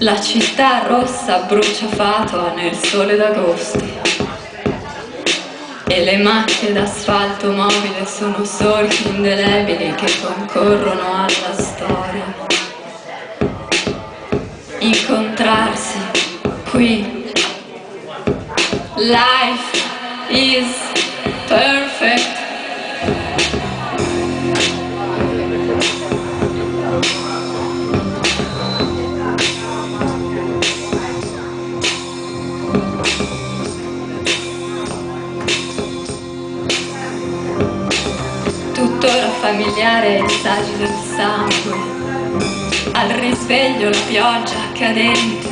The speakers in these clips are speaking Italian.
La città rossa brucia fatua nel sole d'agosto e le macchie d'asfalto mobile sono solchi indelebili che concorrono alla storia. Incontrarsi qui. Life is perfect. tuttora familiare il disagio del sangue, al risveglio la pioggia cadente,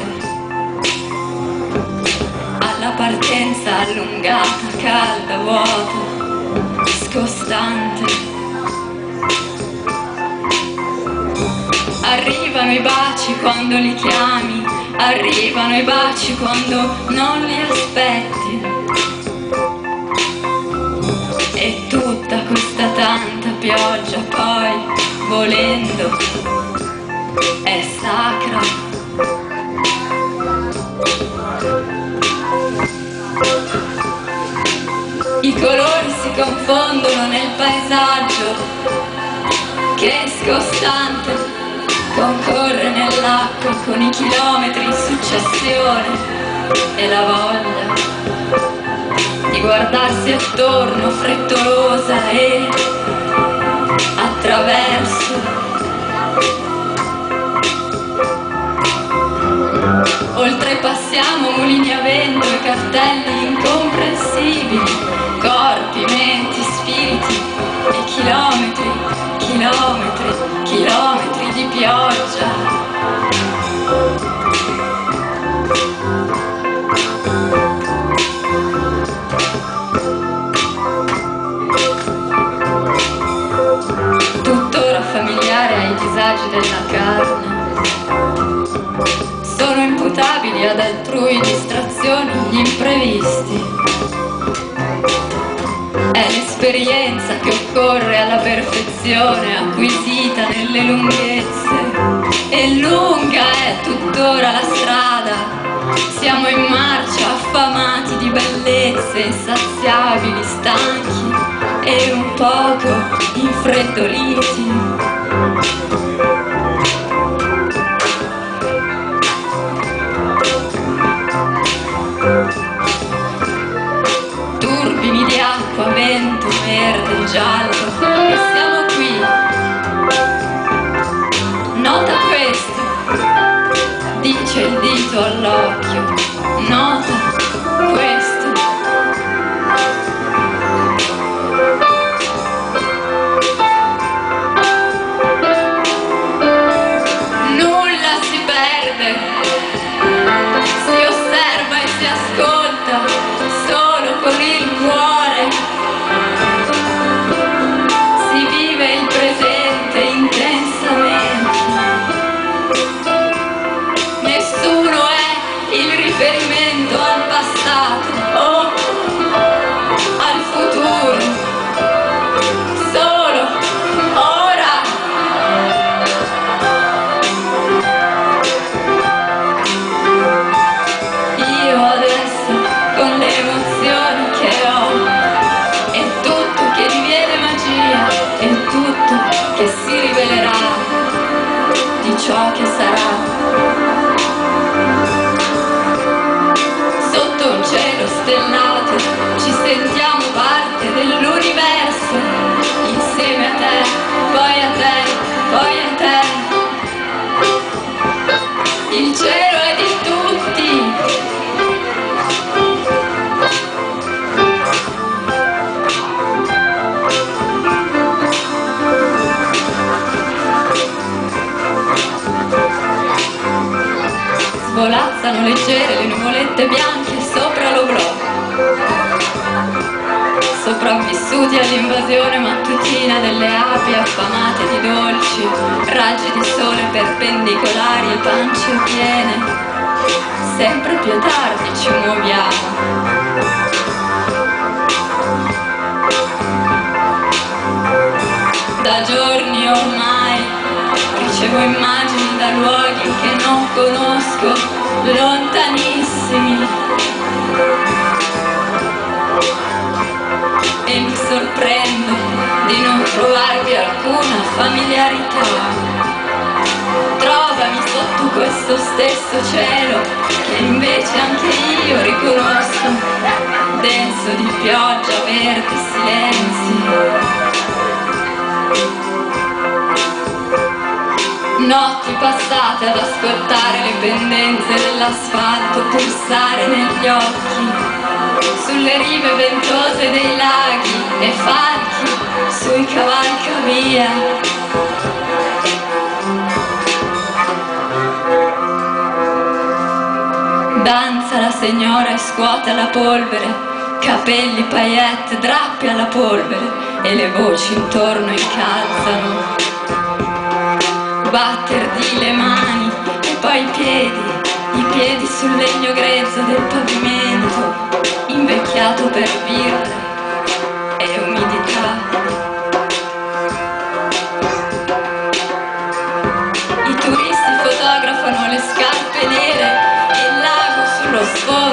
partenza allungata, calda, vuota, scostante. Arrivano i baci quando li chiami, arrivano i baci quando non li aspetti. E tutta questa tanta pioggia poi, volendo, è sacra. Colori si confondono nel paesaggio che è scostante, concorre nell'acqua con i chilometri in successione e la voglia di guardarsi attorno frettolosa e attraverso. Oltrepassiamo mulini a vento e cartelli chilometri, chilometri di pioggia familiare ai disagi della carne. Sono imputabili ad altrui distrazioni gli imprevisti. È l'esperienza che occorre alla perfezione acquisita nelle lunghezze. E lunga è tuttora la strada. Siamo in marcia, affamati di bellezze, insaziabili, stanchi e un poco infreddoliti. Il dito notte bianche sopra l'oblò sopravvissuti all'invasione mattutina delle api affamate di dolci raggi di sole perpendicolari e pance piene. Sempre più tardi ci muoviamo. Da giorni ormai ricevo immagini da luoghi che non conosco lontanissimi e mi sorprendo di non trovarvi alcuna familiarità. Trovami sotto questo stesso cielo che invece anche io riconosco, denso di pioggia, verde, silenzi. Passate ad ascoltare le pendenze dell'asfalto pulsare negli occhi, sulle rive ventose dei laghi e falchi sui cavalcavia. Danza la signora e scuote la polvere, capelli, paillette, drappi alla polvere e le voci intorno incalzano battergli le mani e poi i piedi, i piedi sul legno grezzo del pavimento, invecchiato per birre e umidità. I turisti fotografano le scarpe nere e il lago sullo sfondo